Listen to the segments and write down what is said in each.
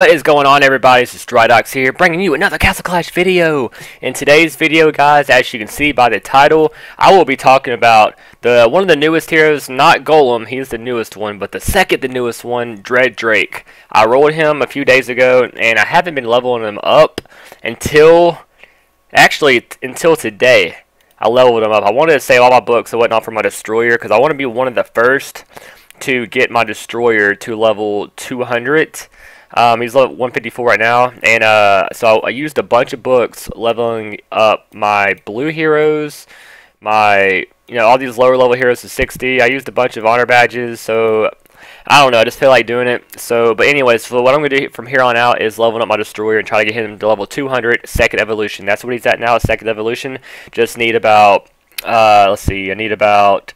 What is going on everybody, this is Stridox here, bringing you another Castle Clash video. In today's video guys, as you can see by the title, I will be talking about the one of the newest heroes, not Golem, he's the newest one, but the second the newest one, Dread Drake. I rolled him a few days ago, and I haven't been leveling him up until, actually, until today. I leveled him up. I wanted to save all my books and whatnot for my Destroyer, because I want to be one of the first to get my Destroyer to level 200 um, he's level 154 right now, and uh, so I used a bunch of books leveling up my blue heroes, my you know all these lower level heroes to 60. I used a bunch of honor badges, so I don't know. I just feel like doing it. So, but anyways, so what I'm gonna do from here on out is leveling up my destroyer and try to get him to level 200, second evolution. That's what he's at now, second evolution. Just need about uh, let's see, I need about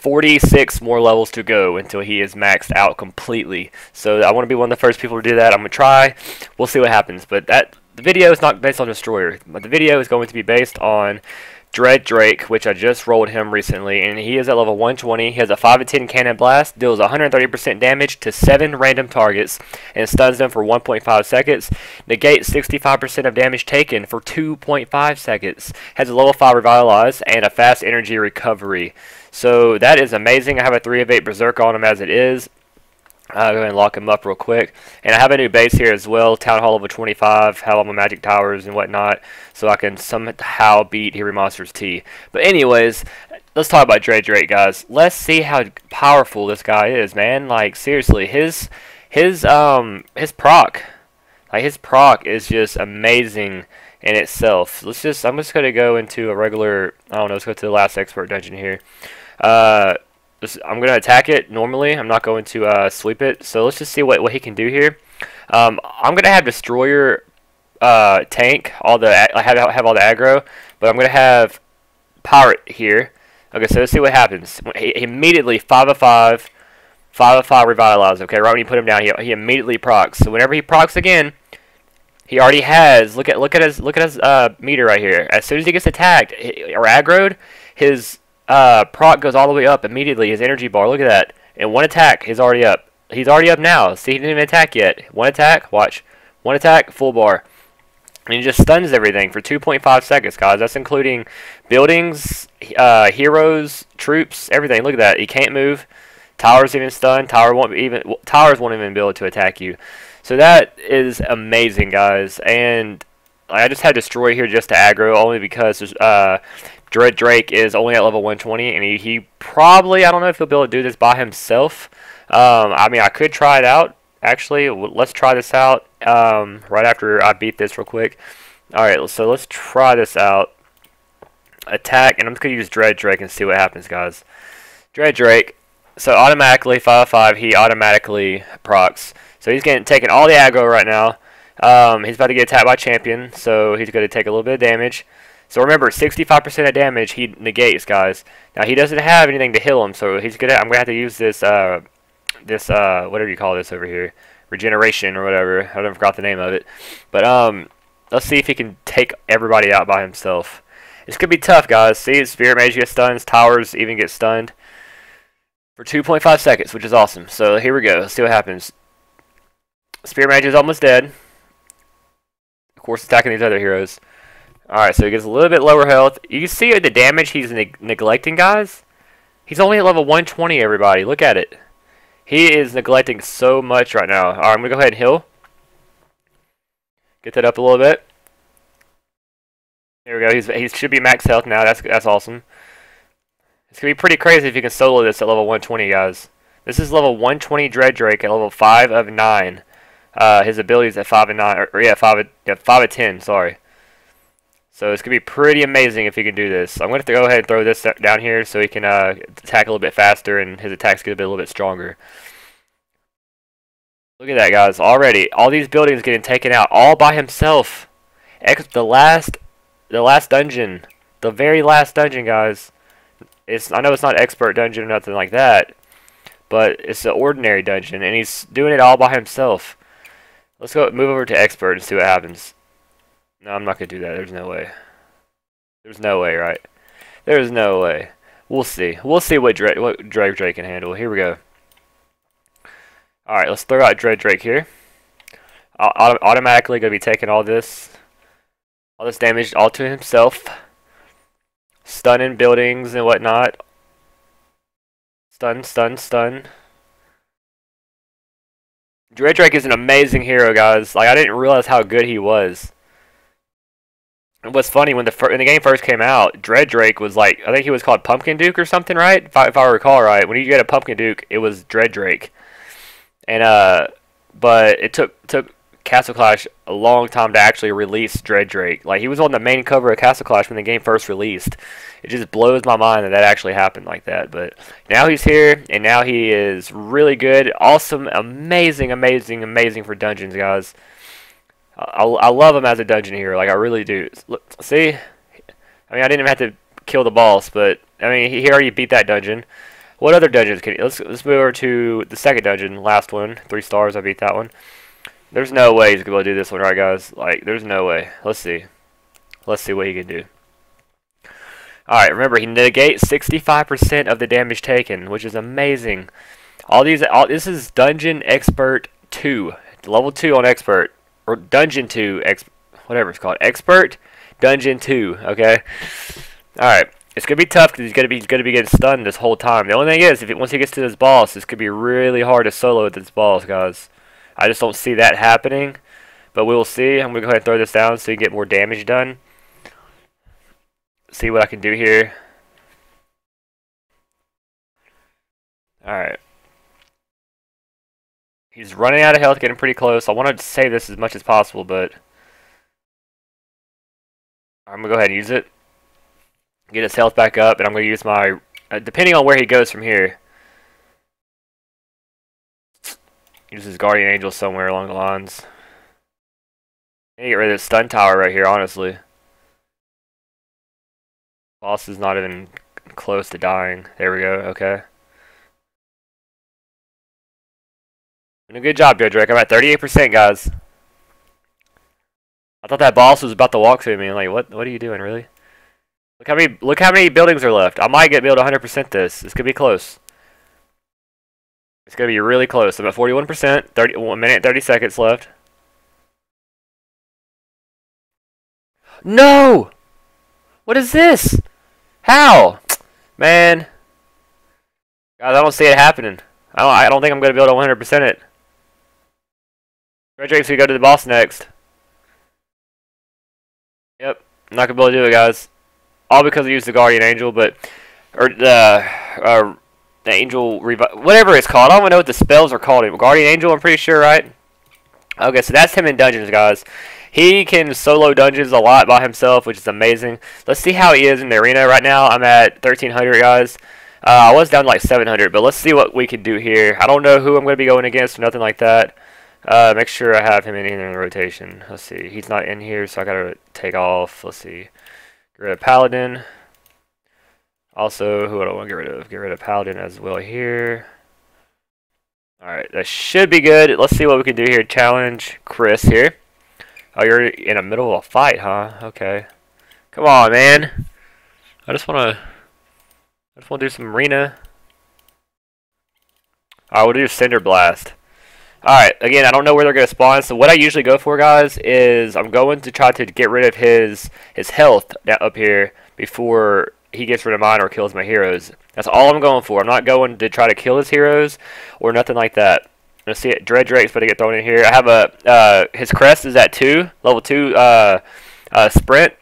46 more levels to go until he is maxed out completely. So I want to be one of the first people to do that. I'm going to try. We'll see what happens. But that the video is not based on Destroyer. But the video is going to be based on Dread Drake, which I just rolled him recently, and he is at level 120. He has a 5 10 cannon blast, deals 130% damage to 7 random targets, and stuns them for 1.5 seconds. Negates 65% of damage taken for 2.5 seconds. Has a level 5 revitalize and a fast energy recovery. So that is amazing. I have a 3 of 8 Berserk on him as it is. I'll go ahead and lock him up real quick. And I have a new base here as well, Town Hall level 25, have all my magic towers and whatnot, so I can somehow beat Hero Monsters T. But anyways, let's talk about Dread Drake, guys. Let's see how powerful this guy is, man. Like, seriously, his, his, um, his proc, like, his proc is just amazing in itself. Let's just, I'm just going to go into a regular, I don't know, let's go to the last expert dungeon here. Uh, I'm going to attack it normally. I'm not going to uh, sweep it. So let's just see what, what he can do here. Um, I'm going to have Destroyer uh, tank all the I have, have all the aggro, but I'm going to have Pirate here. Okay, so let's see what happens. He, he immediately 5 of 5, 5 of 5 revitalize. Okay, right when you put him down, he, he immediately procs. So whenever he procs again, he already has. Look at look at his look at his uh, meter right here. As soon as he gets attacked or aggroed, his uh, proc goes all the way up immediately. His energy bar, look at that. And one attack, he's already up. He's already up now. See, he didn't even attack yet. One attack, watch. One attack, full bar. And he just stuns everything for 2.5 seconds, guys. That's including buildings, uh, heroes, troops, everything. Look at that. He can't move. Towers even stunned. Tower won't even towers won't even be able to attack you. So that is amazing, guys. And I just had Destroyer just to aggro, only because uh, Dread Drake is only at level 120, and he, he probably, I don't know if he'll be able to do this by himself. Um, I mean, I could try it out, actually. Let's try this out um, right after I beat this real quick. Alright, so let's try this out. Attack, and I'm just going to use Dread Drake and see what happens, guys. Dread Drake, so automatically, 5-5, he automatically procs. So he's getting taking all the aggro right now. Um, he's about to get attacked by Champion, so he's going to take a little bit of damage. So remember, 65% of damage he negates, guys. Now he doesn't have anything to heal him, so he's gonna. I'm gonna have to use this, uh, this, uh, whatever you call this over here, regeneration or whatever. I don't forgot the name of it. But um, let's see if he can take everybody out by himself. It's gonna be tough, guys. See, Spirit Mage gets stunned, Towers even get stunned for 2.5 seconds, which is awesome. So here we go. Let's see what happens. Spirit Mage is almost dead. Of course, attacking these other heroes. Alright, so he gets a little bit lower health. You see the damage he's neg neglecting, guys. He's only at level 120, everybody. Look at it. He is neglecting so much right now. Alright, I'm going to go ahead and heal. Get that up a little bit. There we go. He's, he should be max health now. That's, that's awesome. It's going to be pretty crazy if you can solo this at level 120, guys. This is level 120 Dread Drake at level 5 of 9. Uh, his abilities at 5 and 9. Or, or yeah, 5 of, yeah, 5 of 10, sorry. So it's going to be pretty amazing if he can do this. I'm going to have to go ahead and throw this down here so he can uh, attack a little bit faster and his attacks get a, bit, a little bit stronger. Look at that, guys. Already, all these buildings getting taken out all by himself. Ex the last, the last dungeon, the very last dungeon, guys. It's I know it's not expert dungeon or nothing like that, but it's an ordinary dungeon, and he's doing it all by himself. Let's go move over to expert and see what happens. No, I'm not going to do that. There's no way. There's no way, right? There's no way. We'll see. We'll see what Drake, what Drake Drake can handle. Here we go. Alright, let's throw out Dread Drake here. auto automatically going to be taking all this, all this damage all to himself. Stunning buildings and whatnot. Stun, stun, stun. Dread Drake is an amazing hero, guys. Like, I didn't realize how good he was. What's funny, when the, when the game first came out, Dread Drake was like, I think he was called Pumpkin Duke or something, right? If I, if I recall right. When you get a Pumpkin Duke, it was Dread Drake. And, uh, but it took, took Castle Clash a long time to actually release Dread Drake. Like, he was on the main cover of Castle Clash when the game first released. It just blows my mind that that actually happened like that. But now he's here, and now he is really good. Awesome, amazing, amazing, amazing for dungeons, guys. I, I love him as a dungeon hero. Like, I really do. Look, see? I mean, I didn't even have to kill the boss, but, I mean, he already beat that dungeon. What other dungeons can he, let's let's move over to the second dungeon, last one, three stars. I beat that one. There's no way he's gonna do this one, right, guys? Like, there's no way. Let's see. Let's see what he can do. Alright, remember, he negates 65% of the damage taken, which is amazing. All these, all this is Dungeon Expert 2. Level 2 on Expert. Or Dungeon 2, ex, whatever it's called. Expert, Dungeon 2, okay? Alright. It's gonna be tough because he's gonna be he's gonna be getting stunned this whole time. The only thing is, if it, once he gets to this boss, this gonna be really hard to solo with this boss, guys. I just don't see that happening, but we will see. I'm gonna go ahead and throw this down so you get more damage done see what I can do here. Alright. He's running out of health, getting pretty close. I want to save this as much as possible, but... I'm going to go ahead and use it. Get his health back up, and I'm going to use my... Uh, depending on where he goes from here. Use his Guardian Angel somewhere along the lines. I need to get rid of this stun tower right here, honestly. Boss is not even close to dying. There we go, okay. Doing a good job, Joe Drake. I'm at 38%, guys. I thought that boss was about to walk through me. I'm like, what? What are you doing, really? Look how many. Look how many buildings are left. I might get to 100% this. This could be close. It's gonna be really close. I'm at 41%. 30. One minute, 30 seconds left. No! What is this? How? Man. Guys, I don't see it happening. I don't, I don't think I'm going to be able to 100% it. Red going to go to the boss next. Yep. Not to be able to do it, guys. All because I used the Guardian Angel, but... Or the... Uh, the Angel... Whatever it's called. I don't even know what the spells are called. Guardian Angel, I'm pretty sure, right? Okay, so that's him in Dungeons, guys. He can solo dungeons a lot by himself, which is amazing. Let's see how he is in the arena right now. I'm at 1,300, guys. Uh, I was down like 700, but let's see what we can do here. I don't know who I'm going to be going against or nothing like that. Uh, make sure I have him in here in the rotation. Let's see. He's not in here, so I got to take off. Let's see. Get rid of Paladin. Also, who do I want to get rid of? Get rid of Paladin as well here. Alright, that should be good. Let's see what we can do here. Challenge Chris here. Oh, you're in the middle of a fight, huh? Okay. Come on, man. I just want to... I just want to do some arena. Alright, we'll do Cinder Blast. Alright, again, I don't know where they're going to spawn, so what I usually go for, guys, is I'm going to try to get rid of his his health up here before he gets rid of mine or kills my heroes. That's all I'm going for. I'm not going to try to kill his heroes or nothing like that. Let's see it. Dread Drake's about to get thrown in here. I have a uh, his crest is at two, level two uh, uh, sprint.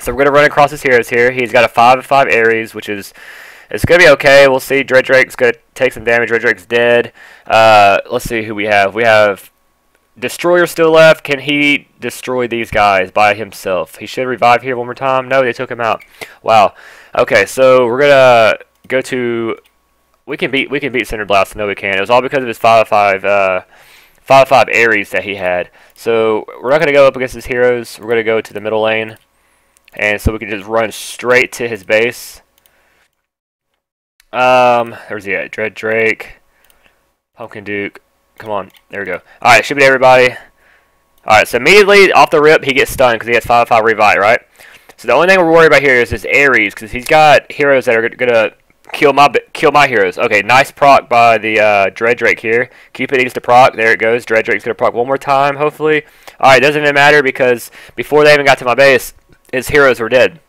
So we're gonna run across his heroes here. He's got a five five Ares, which is it's gonna be okay. We'll see. Dread Drake's gonna take some damage. Dread Drake's dead. Uh, let's see who we have. We have Destroyer still left. Can he destroy these guys by himself? He should revive here one more time. No, they took him out. Wow. Okay, so we're gonna go to we can beat we can beat Cinder Blast. No, we can't. It was all because of his five five uh, five five Ares that he had. So we're not going to go up against his heroes. We're going to go to the middle lane, and so we can just run straight to his base. Um, there's the uh, Dread Drake, Pumpkin Duke. Come on, there we go. All right, should be everybody. All right, so immediately off the rip, he gets stunned because he has five five revive, right? So the only thing we're worried about here is this Ares because he's got heroes that are going to kill my kill my heroes. Okay, nice proc by the uh, Dread Drake here. Cupid needs to proc. There it goes. Dread Drake's gonna proc one more time, hopefully. All right, doesn't even matter because before they even got to my base, his heroes were dead.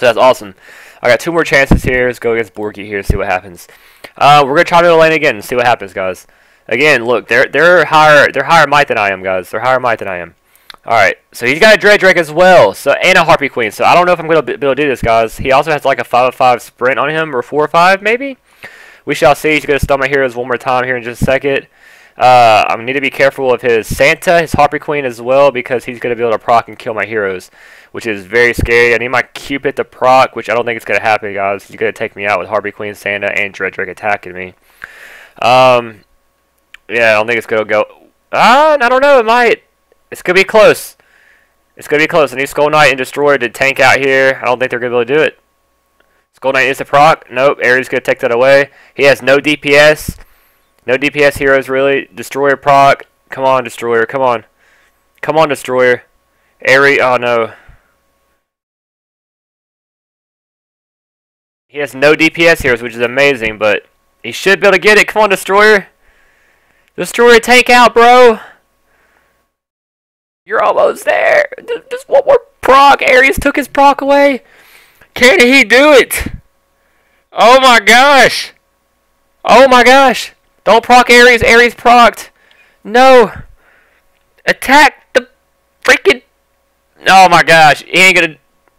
So that's awesome. I got two more chances here. Let's go against Borky here, see what happens. Uh, we're gonna try to lane again and see what happens, guys. Again, look, they're they're higher they're higher might than I am, guys. They're higher might than I am. Alright, so he's got a Dread Drake as well, so and a Harpy Queen. So I don't know if I'm going to be able to do this, guys. He also has like a 5 5 sprint on him, or 4 5 maybe? We shall see. He's going to stun my heroes one more time here in just a second. Uh, I need to be careful of his Santa, his Harpy Queen as well, because he's going to be able to proc and kill my heroes, which is very scary. I need my Cupid to proc, which I don't think it's going to happen, guys. He's going to take me out with Harpy Queen, Santa, and Dread Drake attacking me. Um, yeah, I don't think it's going to go... Ah, I don't know. It might. It's going to be close. It's going to be close. I need Skull Knight and Destroyer to tank out here. I don't think they're going to be able to do it. Skull Knight is the proc. Nope, Ares going to take that away. He has no DPS. No DPS heroes, really. Destroyer proc. Come on, Destroyer. Come on. Come on, Destroyer. Ares. Oh, no. He has no DPS heroes, which is amazing, but he should be able to get it. Come on, Destroyer. Destroyer, tank out, bro. You're almost there. Just one more proc. Ares took his proc away. Can he do it? Oh my gosh. Oh my gosh. Don't proc Ares. Ares procced. No. Attack the freaking... Oh my gosh. He ain't gonna...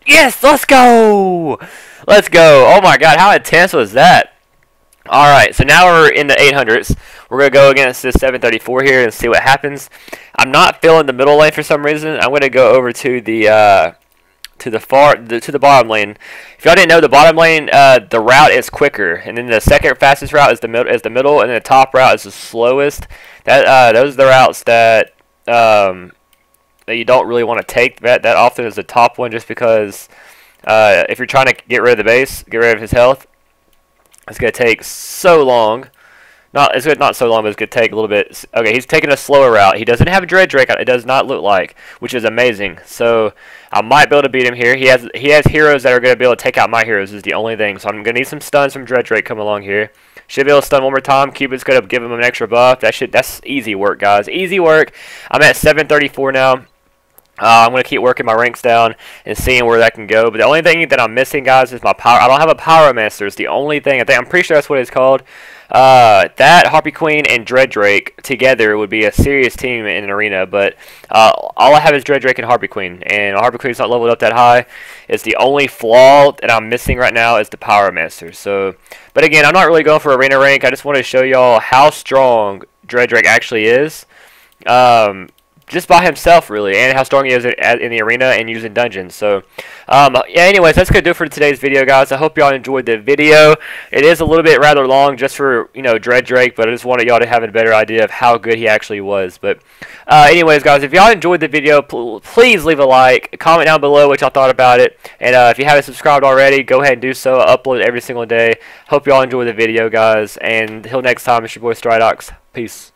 Yes, let's go. Let's go. Oh my god, how intense was that? Alright, so now we're in the 800s. We're going to go against this 734 here and see what happens. I'm not filling the middle lane for some reason. I'm going to go over to the uh, to the far the, to the bottom lane. If y'all didn't know, the bottom lane uh, the route is quicker, and then the second fastest route is the middle is the middle, and then the top route is the slowest. That uh, those are the routes that um, that you don't really want to take that that often is the top one, just because uh, if you're trying to get rid of the base, get rid of his health, it's going to take so long. Not it's not so long, but it's to take a little bit. Okay, he's taking a slower route. He doesn't have a Dread Drake. It does not look like, which is amazing. So I might be able to beat him here. He has he has heroes that are going to be able to take out my heroes. Is the only thing. So I'm going to need some stuns from Dread Drake coming along here. Should be able to stun one more time. Cupid's to give him an extra buff. That should that's easy work, guys. Easy work. I'm at 734 now. Uh, I'm going to keep working my ranks down and seeing where that can go. But the only thing that I'm missing, guys, is my power. I don't have a Pyromancer. It's the only thing. I think I'm pretty sure that's what it's called. Uh, that Harpy Queen and Dread Drake together would be a serious team in an arena. But uh, all I have is Dread Drake and Harpy Queen, and Harpy Queen's not leveled up that high. It's the only flaw that I'm missing right now is the Pyromancer. So, but again, I'm not really going for arena rank. I just want to show y'all how strong Dread Drake actually is. Um, just by himself, really, and how strong he is in the arena and using dungeons. So, um, yeah, anyways, that's going to do it for today's video, guys. I hope y'all enjoyed the video. It is a little bit rather long just for, you know, Dread Drake, but I just wanted y'all to have a better idea of how good he actually was. But, uh, anyways, guys, if y'all enjoyed the video, pl please leave a like, comment down below what y'all thought about it, and uh, if you haven't subscribed already, go ahead and do so. I upload every single day. Hope y'all enjoy the video, guys, and until next time, it's your boy Stridox. Peace.